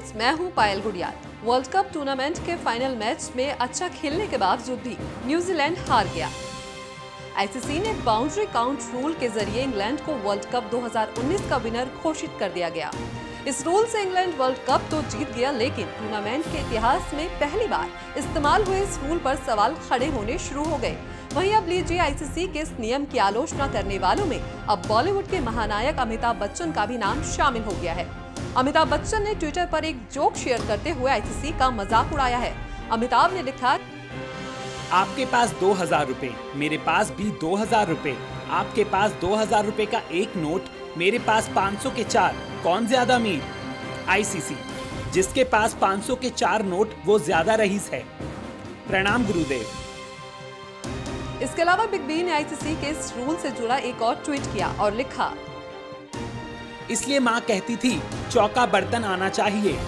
Friends मैं हूँ Payal Gudiyal World Cup tournament के फाइनल मैच में अच्छा खेलने के बावजूद भी न्यूजीलैंड हार गया। आईसीसी ने बाउंड्री काउंट रूल के ज़रिए इंग्लैंड को वर्ल्ड कप 2019 का विनर घोषित कर दिया गया। इस रूल से इंग्लैंड वर्ल्ड कप तो जीत गया, लेकिन टूर्नामेंट के इतिहास में पहली बार इस्तेमाल हुए इस रूल पर सवाल खड़े होने शुरू हो गए। वहीं अब लीजिए आईसीसी के इस नियम की आलोचना करने वालों में अब बॉलीवुड के महानायक अमिताभ बच्चन का भी नाम शामिल हो गया है। अमिताभ बच्चन ने ट्विटर पर एक जोक शेयर करते हुए आईसीसी का मज़ाक उड़ाया है। अमिताभ ने लिखा आपके पास दो हज़ार रूपए मेरे पास भी दो हज़ार रूपए। आपके पास दो हज़ार रूपए का एक नोट मेरे पास 500 के चार कौन ज़्यादा अमीर आईसीसी जिसके पास 500 के चार नोट वो ज़्यादा रईस है। प्रणाम गुरुदेव। इसके अलावा बिग बी ने आईसीसी के इस रूल से जुड़ा एक और ट्वीट किया और लिखा इसलिए माँ कहती थी, चौका बर्तन आना चाहिए।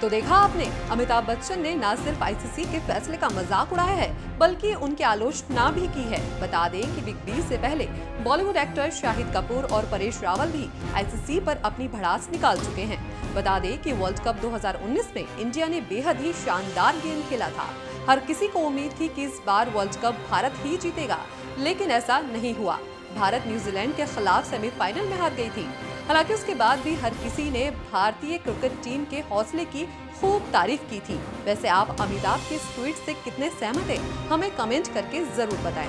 तो देखा आपने, अमिताभ बच्चन ने न सिर्फ़ आईसीसी के फैसले का मज़ाक उड़ाया है, बल्कि उनकी आलोचना भी की है। बता दें कि बिग बी से पहले बॉलीवुड एक्टर शाहिद कपूर और परेश रावल भी आईसीसी पर अपनी भड़ास निकाल चुके हैं। बता दें कि वर्ल्ड कप 2019 में इंडिया ने बेहद ही शानदार गेम खेला था। हर किसी को उम्मीद थी कि इस बार वर्ल्ड कप भारत ही जीतेगा, लेकिन ऐसा नहीं हुआ। भारत न्यूजीलैंड के खिलाफ सेमीफाइनल में हार गई थी। हालाँकि उसके बाद भी हर किसी ने भारतीय क्रिकेट टीम के हौसले की खूब तारीफ़ की थी। वैसे आप अमिताभ के ट्वीट से कितने सहमत हैं? हमें कमेंट करके ज़रूर बताएँ।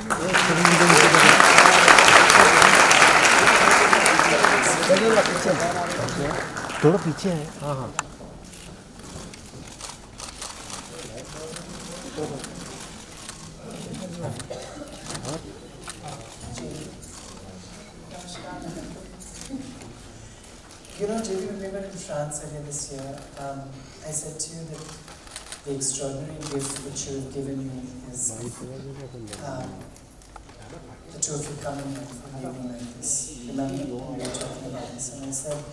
You know, do you remember in France earlier this year, um, I said to you that the extraordinary gift which you have given me is um, the two of you coming here for an like this. Remember, we were talking about this, and I said,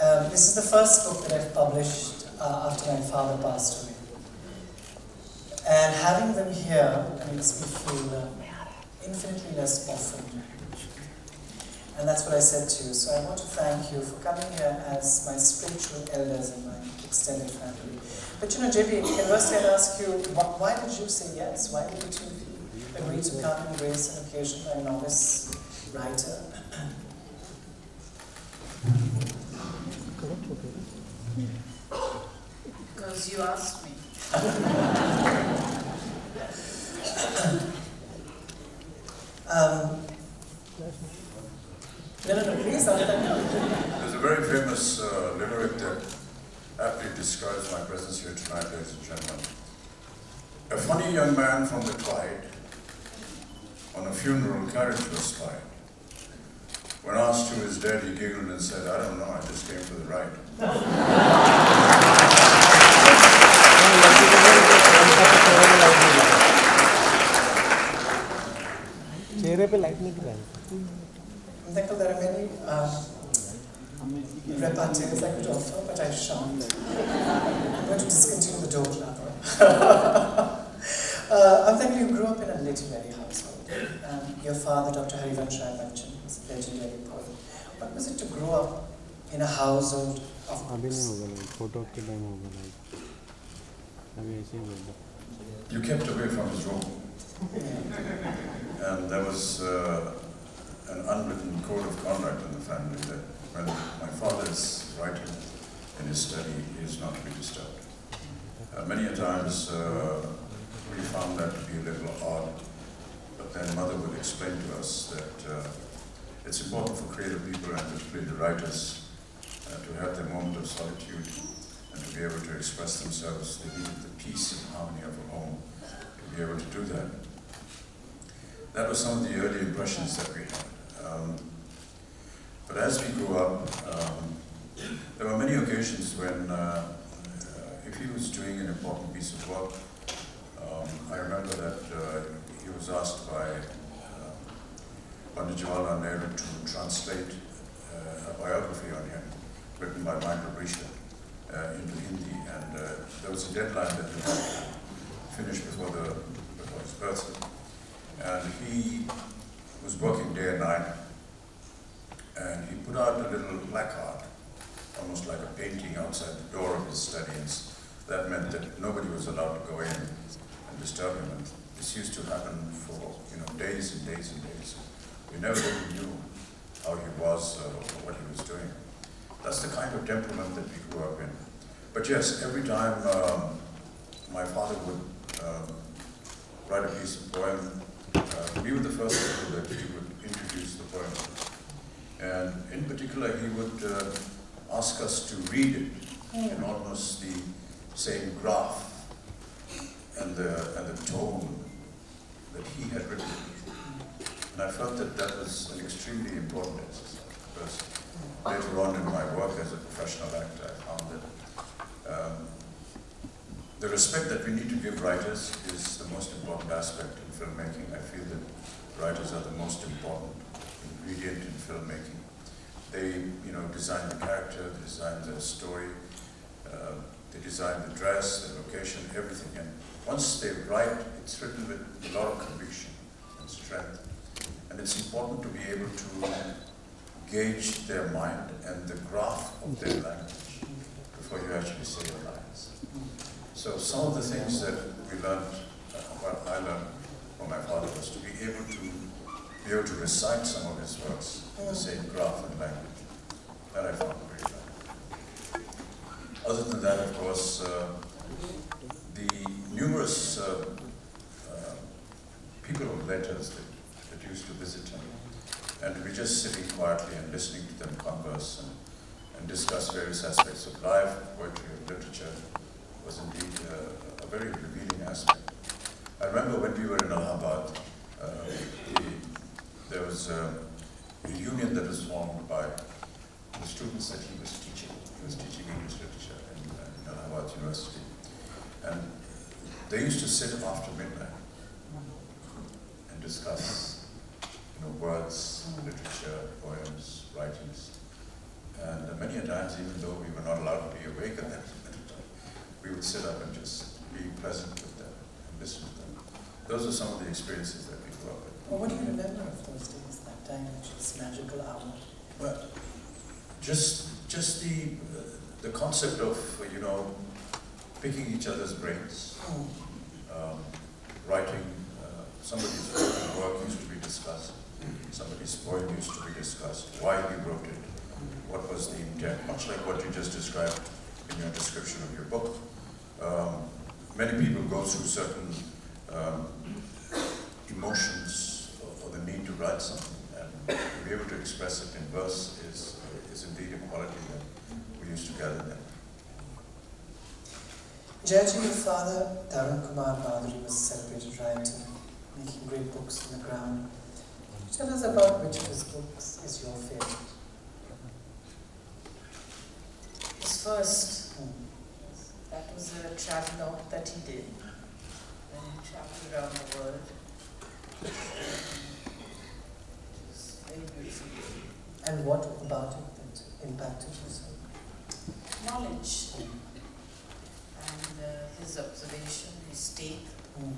um, this is the first book that I've published uh, after my father passed away. And having them here makes me feel um, infinitely less orphaned. And that's what I said to you. So I want to thank you for coming here as my spiritual elders in my extended family. But you know, JB, first I'd ask you, wh- why did you say yes? Why did you agree to come and grace an occasion by a novice writer? Because you asked me. um, no, no, no, please, I'll thank you. There's a very famous uh, lyric that aptly describes my presence here tonight, ladies and gentlemen. A funny young man from the Clyde on a funeral carriage was spied. When asked who his dad, he giggled and said, I don't know, I just came for the ride. चेहरे पे light नहीं गिरा Thankful there are many uh, repartees I could offer, but I shan't. I'm going to discontinue the door clapper. uh, I'm thankful you grew up in a literary household. um, your father, Dr. Harivansh Rai Bachchan, was a legendary poet. What was it to grow up in a household of books? You kept away from his room. and there was uh, an unwritten code of conduct in the family that when my father is writing in his study, he is not to be disturbed. Uh, many a times uh, we found that to be a little odd but then mother would explain to us that uh, it's important for creative people and particularly the writers uh, to have their moment of solitude and to be able to express themselves. They needed the peace and harmony of a home to be able to do that. That was some of the early impressions that we had. Um, but as we grew up, um, there were many occasions when, uh, uh, if he was doing an important piece of work, um, I remember that uh, he was asked by uh, Pandit Jawaharlal Nehru to translate uh, a biography on him written by Michael Brecher uh, into Hindi, and uh, there was a deadline that he had finish before, the, before his birthday. And he was working day and night, and he put out a little placard, almost like a painting outside the door of his studies. that meant that nobody was allowed to go in and disturb him. And this used to happen for you know days and days and days. We never really knew how he was uh, or what he was doing. That's the kind of temperament that we grew up in. But yes, every time um, my father would um, write a piece of poem, uh, we were the first people that he would introduce the poem. And in particular, he would uh, ask us to read it in almost the same graph and the, and the tone that he had written. And I felt that that was an extremely important exercise because later on in my work as a professional actor, I found that um, the respect that we need to give writers is the most important aspect in filmmaking. I feel that writers are the most important ingredient in filmmaking. They, you know, design the character, they design the story, uh, they design the dress, the location, everything. And once they write, it's written with a lot of conviction and strength. And it's important to be able to gauge their mind and the graph of their language before you actually say your lines. So some of the things that we learned, uh, what I learned from my father was to be able to be able to recite some of his works in the same graph and language. That I found. Other than that, of course, uh, the numerous uh, uh, people of letters that, that used to visit him, and be just sitting quietly and listening to them converse and, and discuss various aspects of life, poetry, of literature, was indeed uh, a very revealing aspect. I remember when we were in Allahabad, uh, the, there was uh, a union that was formed by the students that he was teaching. He was teaching English literature in, in Allahabad University. And they used to sit after midnight and discuss you know, words, literature, poems, writings. And many a times, even though we were not allowed to be awake at that time, we would sit up and just be present with them and listen to them. Those are some of the experiences that we grew up with. Well, what do you remember of those days, that time, this magical hour? Well, just just the uh, the concept of you know picking each other's brains, um, writing. Uh, somebody's work used to be discussed. Somebody's poem used to be discussed. Why he wrote it. What was the intent? Much like what you just described in your description of your book. Um, many people go through certain um, emotions or, or the need to write something, and to be able to express it in verse is is indeed a quality that we used to gather then. Jayaji, your father, Tarun Kumar Bhaduri, was a celebrated writer, making great books on the ground. Tell us about which of his books is your favorite. His first, Hmm. that was a travelogue that he did when he traveled around the world. It was very beautiful. And what about it that impacted you so? Knowledge and uh, his observation, his take, Hmm.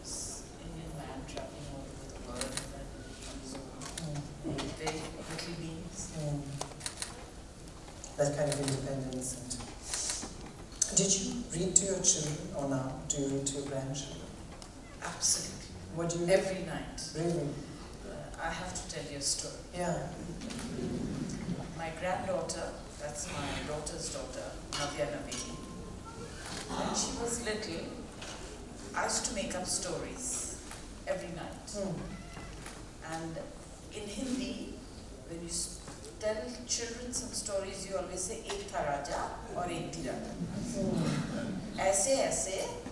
this Indian man traveling all over the world and on his own, Hmm. with very little means. Hmm. That kind of independence. And did you read to your children, or now do you read to your grandchildren? Absolutely. What do you Every night. really? Uh, I have to tell you a story. Yeah. My granddaughter, that's my daughter's daughter, Navya Naveli, when she was little, I used to make up stories every night. Hmm. And in Hindi, when you tell children some stories, you always say ek tha raja or ek thi rani. Aise, aise, you know, because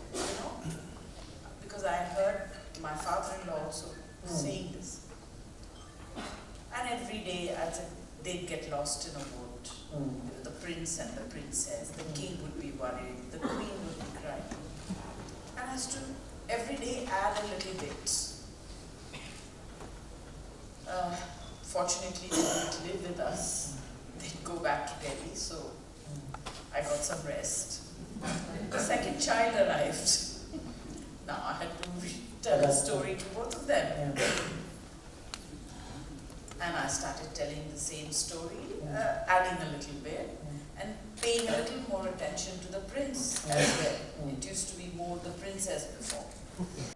I heard my father-in-law also saying this. And every day, as they'd get lost in a wood. Mm. The prince and the princess, the king would be worried, the queen would be crying. And I used to every day add a little bit. Uh, fortunately, they didn't live with us. They'd go back to Delhi, so I got some rest. The second child arrived. Now I had to re- tell a story to both of them. Yeah. And I started telling the same story, uh, adding a little bit, and paying a little more attention to the prince as well. It used to be more the princess before.